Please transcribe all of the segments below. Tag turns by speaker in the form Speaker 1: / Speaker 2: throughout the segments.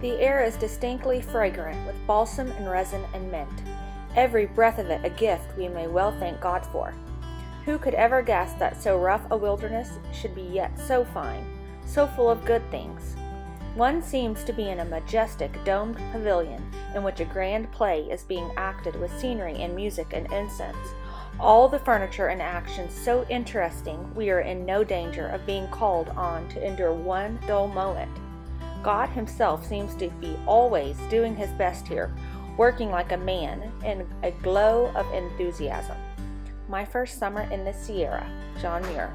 Speaker 1: The air is distinctly fragrant with balsam and resin and mint. Every breath of it a gift we may well thank God for. Who could ever guess that so rough a wilderness should be yet so fine, so full of good things? One seems to be in a majestic domed pavilion in which a grand play is being acted with scenery and music and incense. All the furniture and actions so interesting we are in no danger of being called on to endure one dull moment. God Himself seems to be always doing His best here, working like a man in a glow of enthusiasm. My First Summer in the Sierra, John Muir.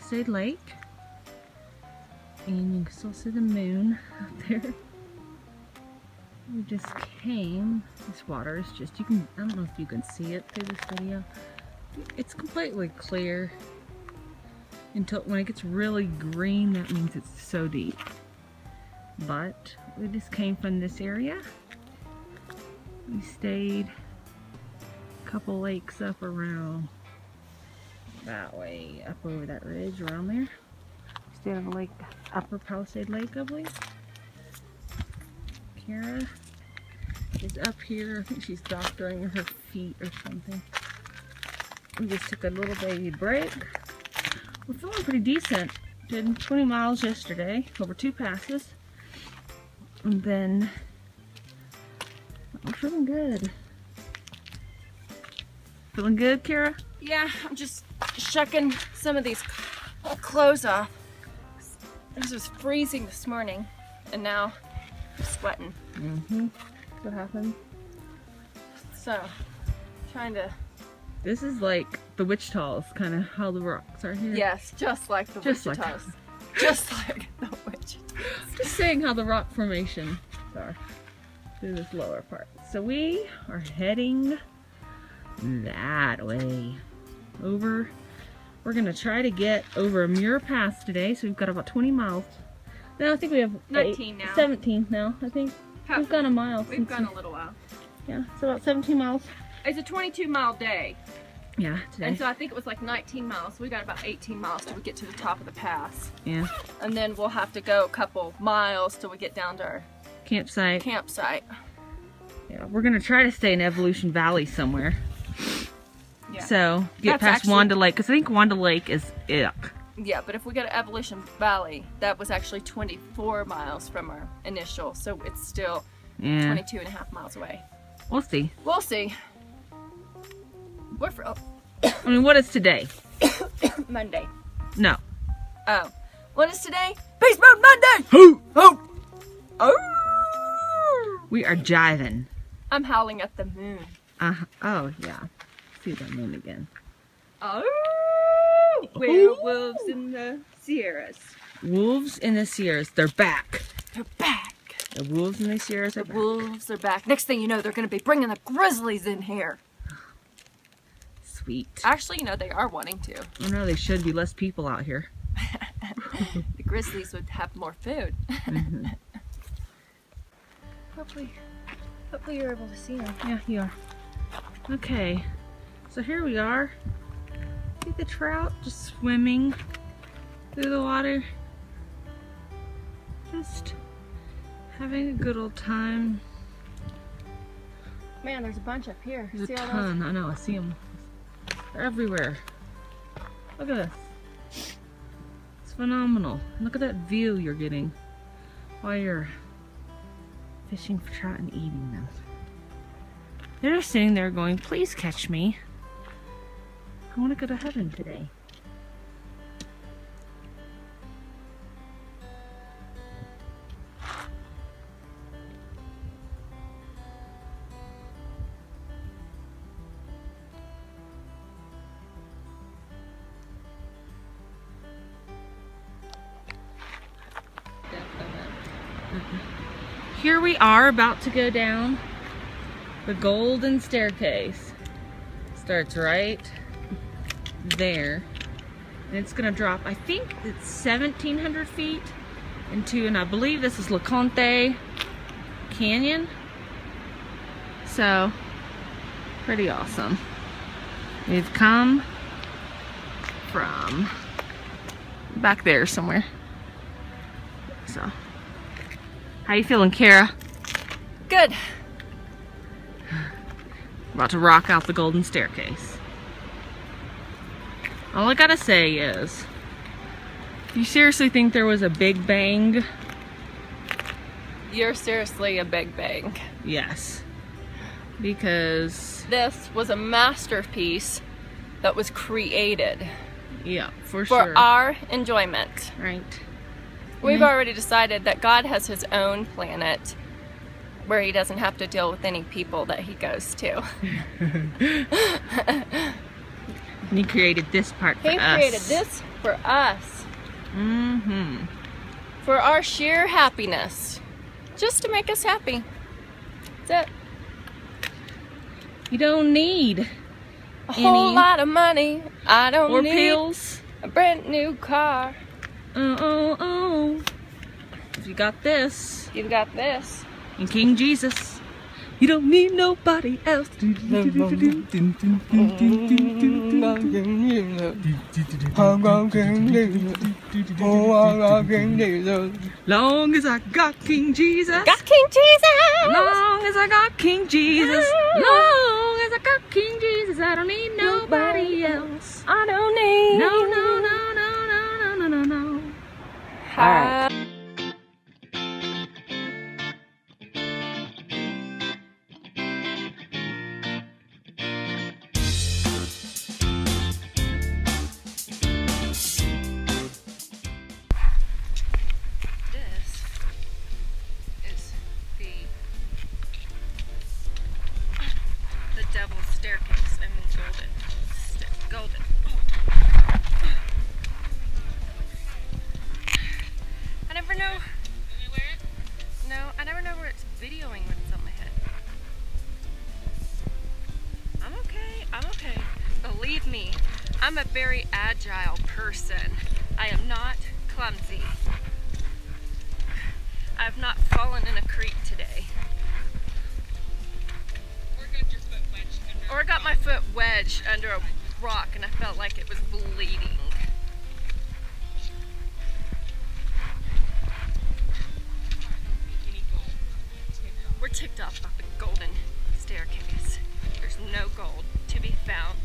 Speaker 2: Palisade Lake. And you can still see the moon up there. We just came. This water is just, you can, I don't know if you can see it through this video. It's completely clear. Until, when it gets really green, that means it's so deep. But, we just came from this area. We stayed a couple lakes up around that way, up over that ridge around there. Stayed on the lake, Upper Palisade Lake, I believe. Kara is up here. I think she's doctoring her feet or something. We just took a little baby break. We're feeling pretty decent. Did 20 miles yesterday, over two passes. And then we're feeling good. Feeling good, Kara?
Speaker 3: Yeah, I'm just shucking some of these clothes off. This was freezing this morning, and now I'm sweating.
Speaker 2: Mm-hmm. What happened?
Speaker 3: So, trying to,
Speaker 2: This is like the witch Wichita's kind of how the rocks are here.
Speaker 3: yes, just like the
Speaker 2: Just like-
Speaker 3: just like the Wichita.
Speaker 2: Just saying how the rock formations are through this lower part. So we are heading that way. Over. We're gonna try to get over a Muir Pass today, so we've got about 20 miles. No, I think we have
Speaker 3: 19
Speaker 2: eight-
Speaker 3: now.
Speaker 2: 17 now, I think. We've gone a mile.
Speaker 3: We've gone a little while.
Speaker 2: Yeah, it's about 17 miles.
Speaker 3: It's a 22 mile day,
Speaker 2: Yeah, today.
Speaker 3: and so I think it was like 19 miles. We got about 18 miles till we get to the top of the pass,
Speaker 2: yeah.
Speaker 3: and then we'll have to go a couple miles till we get down to our
Speaker 2: Campsite.
Speaker 3: campsite.
Speaker 2: Yeah, we're gonna try to stay in Evolution Valley somewhere.
Speaker 3: Yeah.
Speaker 2: So get
Speaker 3: That's
Speaker 2: past
Speaker 3: actually-
Speaker 2: Wanda Lake, because I think Wanda Lake is ick.
Speaker 3: Yeah, but if we go to Evolution Valley, that was actually 24 miles from our initial, so it's still
Speaker 2: Yeah,
Speaker 3: 22 and a half miles away.
Speaker 2: we'll see.
Speaker 3: We'll see. We're for, oh,
Speaker 2: I mean, what is today?
Speaker 3: Monday.
Speaker 2: No.
Speaker 3: Oh. What is today? Beast Mode Monday!
Speaker 2: Who?
Speaker 3: Oh! Oh!
Speaker 2: We are jiving.
Speaker 3: I'm howling at the moon.
Speaker 2: Uh, oh, yeah. See that moon again.
Speaker 3: Oh! Werewolves in the Sierras.
Speaker 2: Wolves in the Sierras, they're back.
Speaker 3: They're back.
Speaker 2: The wolves in the Sierras are
Speaker 3: The
Speaker 2: back.
Speaker 3: wolves are back. Next thing you know, they're going to be bringing the grizzlies in here.
Speaker 2: Sweet.
Speaker 3: Actually, you know, they are wanting to.
Speaker 2: Oh no, there should be less people out here.
Speaker 3: The grizzlies would have more food.
Speaker 2: Mm-hmm.
Speaker 3: hopefully, hopefully you're able to see them.
Speaker 2: Yeah, you are. Okay, so here we are. See the trout just swimming through the water. Just having a good old time.
Speaker 3: Man, there's a bunch up here.
Speaker 2: There's
Speaker 3: See
Speaker 2: a
Speaker 3: all those?
Speaker 2: ton. I know. I see them. They're everywhere. Look at this. It's phenomenal. Look at that view you're getting while you're fishing for trout and eating them. They're just sitting there going, please catch me. I want to go to heaven today. Here we are about to go down the golden staircase. Starts right there. And it's gonna drop, I think it's 1,700 feet into, and I believe this is LeConte Canyon. So, pretty awesome. We've come from back there somewhere. So, how you feeling, Kara?
Speaker 3: Good.
Speaker 2: About to rock out the golden staircase. All I gotta say is, you seriously think there was a Big Bang,
Speaker 3: You're seriously a big bang.
Speaker 2: yes. Because,
Speaker 3: This was a masterpiece that was created
Speaker 2: yeah, for,
Speaker 3: for
Speaker 2: sure.
Speaker 3: our enjoyment.
Speaker 2: right.
Speaker 3: We've already decided that God has his own planet where he doesn't have to deal with any people that he goes to.
Speaker 2: And he created this part for
Speaker 3: He
Speaker 2: us.
Speaker 3: created this for us,
Speaker 2: Mm-hmm.
Speaker 3: for our sheer happiness, just to make us happy. That's it.
Speaker 2: You don't need
Speaker 3: A whole
Speaker 2: Any-
Speaker 3: lot of money. I don't
Speaker 2: or
Speaker 3: need
Speaker 2: pills.
Speaker 3: a brand new car.
Speaker 2: Oh, oh, oh. If you got this,
Speaker 3: You've got this.
Speaker 2: and King Jesus, you don't need nobody else. Long as I got King Jesus.
Speaker 3: Got King Jesus.
Speaker 2: Long as I got King Jesus. Ah. Long as I got King Jesus. I don't need nobody else.
Speaker 3: I don't need.
Speaker 2: No, no, no, no, no, no, no, no.
Speaker 3: All
Speaker 2: right. Golden. I never know. No, I never know where it's videoing when it's on my head. I'm okay. I'm okay. Believe me, I'm a very agile person. I am not clumsy. I've not fallen in a creek today. Or got my foot wedged under a rock and I felt like it was bleeding. We're ticked off about the golden staircase. There's no gold to be found.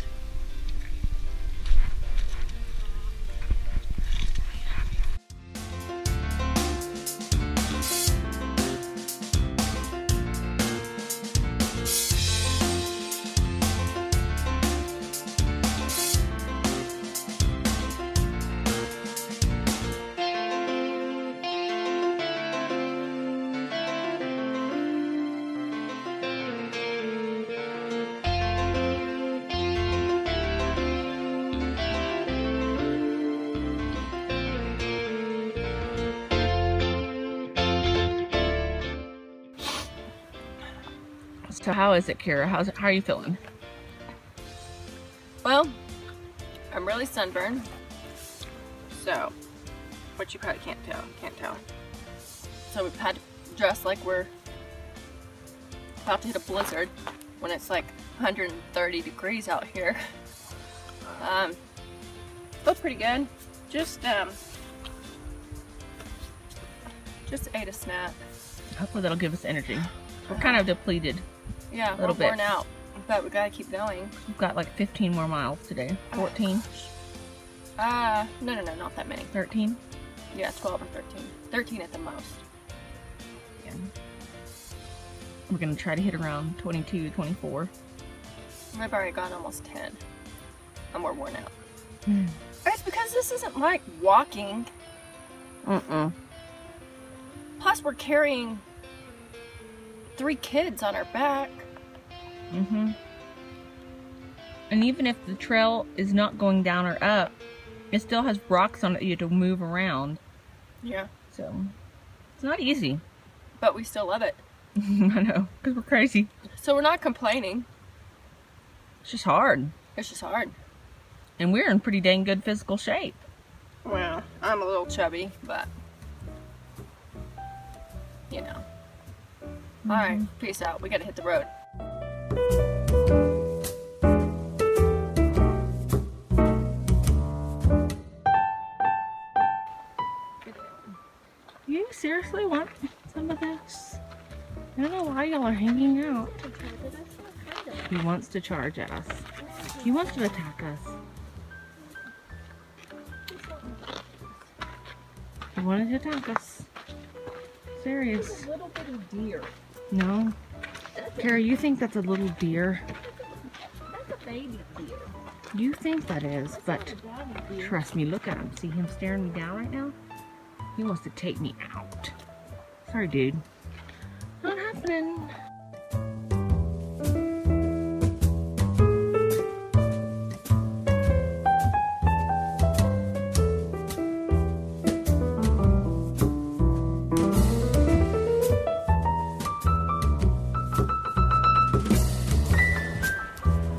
Speaker 2: So how is it, Kira? How's it, how are you feeling?
Speaker 3: Well, I'm really sunburned. So, which you probably can't tell. Can't tell. So we've had to dress like we're about to hit a blizzard when it's like 130 degrees out here. Um, feel pretty good. Just um, just ate a snack.
Speaker 2: Hopefully that'll give us energy. We're kind of depleted.
Speaker 3: Yeah, a
Speaker 2: Little
Speaker 3: we're worn out, but we gotta keep going.
Speaker 2: We've got like 15 more miles today. 14,
Speaker 3: Uh, no, no, no, not that many.
Speaker 2: 13.
Speaker 3: Yeah, 12 or 13. 13 at the most.
Speaker 2: Yeah. We're gonna try to hit around 22 to 24.
Speaker 3: We've already gone almost 10. And we're worn out.
Speaker 2: Mm.
Speaker 3: It's because this isn't like walking.
Speaker 2: Mm-mm.
Speaker 3: Plus, we're carrying three kids on our back.
Speaker 2: Mm-hmm. And even if the trail is not going down or up, it still has rocks on it you have to move around.
Speaker 3: Yeah.
Speaker 2: So it's not easy.
Speaker 3: But we still love it.
Speaker 2: I know, because we're crazy.
Speaker 3: So we're not complaining.
Speaker 2: It's just hard.
Speaker 3: It's just hard.
Speaker 2: And we're in pretty dang good physical shape.
Speaker 3: Well, I'm a little chubby, but you know. All right, peace out. We gotta hit the road.
Speaker 2: Seriously want some of this? I don't know why y'all are hanging out. He wants to charge at us. He wants to attack us. He wanted to attack us. Serious.
Speaker 3: little deer.
Speaker 2: No. Carrie, you think that's a little deer?
Speaker 3: That's a baby deer.
Speaker 2: You think that is, but trust me, look at him. See him staring me down right now? He wants to take me out. Sorry, dude. Not happening.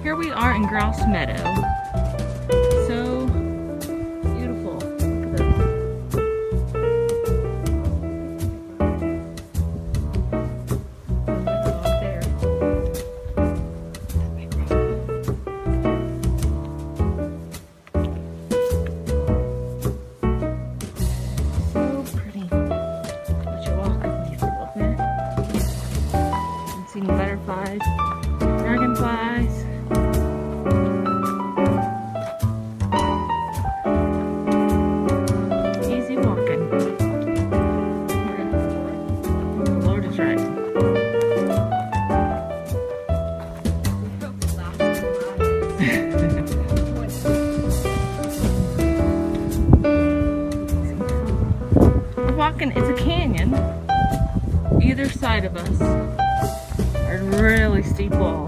Speaker 2: Here we are in Grouse Meadow. It's a canyon. Either side of us are really steep walls.